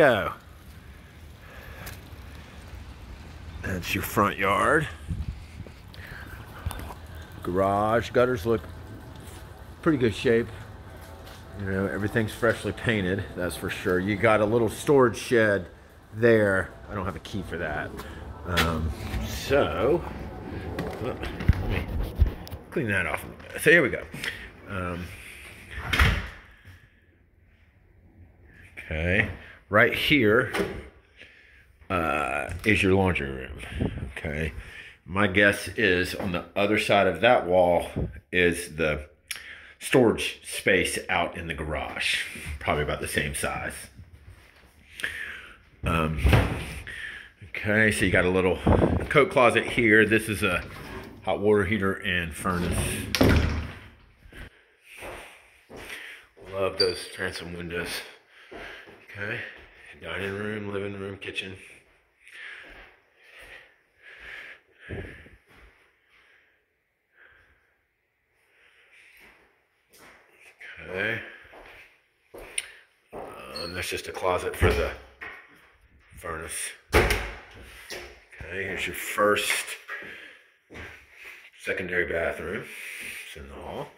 Go. That's your front yard. Garage gutters look pretty good shape. You know, everything's freshly painted, that's for sure. You got a little storage shed there. I don't have a key for that. Um, so, let me clean that off. So here we go. Um, okay, right here uh, is your laundry room. Okay, my guess is on the other side of that wall is the storage space out in the garage, probably about the same size. Um, okay, so you got a little coat closet here. This is a hot water heater and furnace. Love those transom windows. Okay, dining room, living room, kitchen. Okay. Um, that's just a closet for the furnace. Okay, here's your first secondary bathroom. It's in the hall.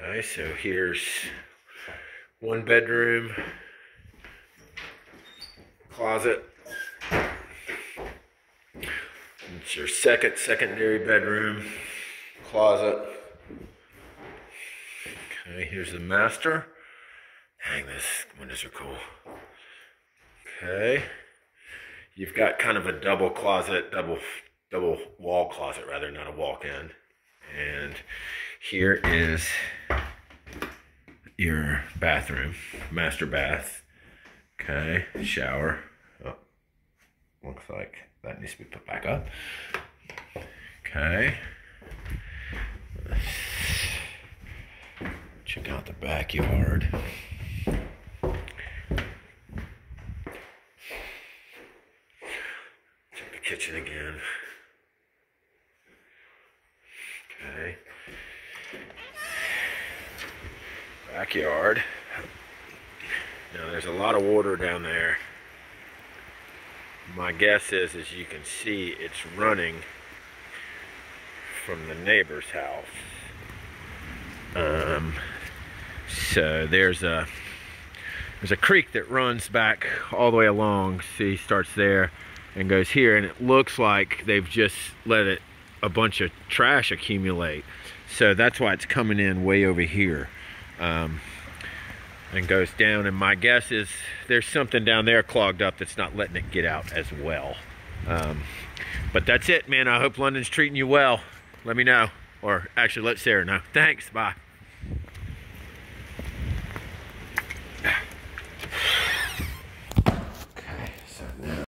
Okay, so here's one bedroom, closet. It's your second secondary bedroom, closet. Okay, here's the master. Dang, this windows are cool. Okay. You've got kind of a double closet, double double wall closet rather, not a walk-in. And here is your bathroom, master bath. Okay, shower. Oh, looks like that needs to be put back up. Okay. Check out the backyard. Check the kitchen again. Okay. Backyard. There's a lot of water down there. My guess is, as you can see, it's running from the neighbor's house. Um, so there's a there's a creek that runs back all the way along. See, starts there and goes here, and it looks like they've just let it a bunch of trash accumulate. So that's why it's coming in way over here. Um, and goes down and my guess is there's something down there clogged up that's not letting it get out as well. Um, but that's it man. I hope london's treating you well. Let me know. Or actually let sarah know. Thanks. Bye